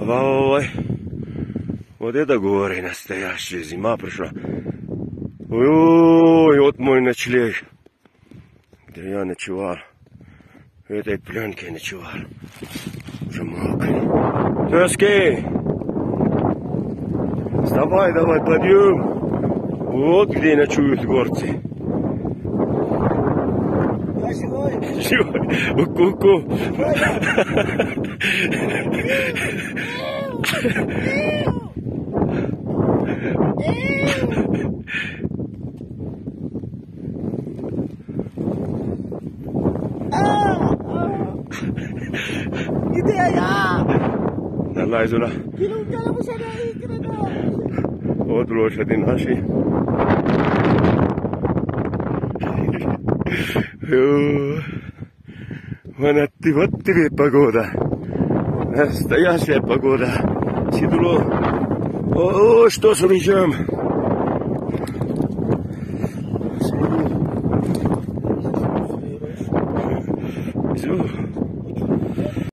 Ой, вот это горе настоящая зима пришла. Ой, вот мой ночлег. Где я ночевал. В этой пленке ночевал. Уже мокрый. Тоски! Вставай, давай, подъем. Вот где ночуют горцы. Чего? Ку-ку. Hindi ya! Налазила. Pinunta mo sa naikira na! Вот лошади наши. Фу. Вот, ты, вот тебе погода. Настоящая погода. Седло. О, что с ружьем? Всё.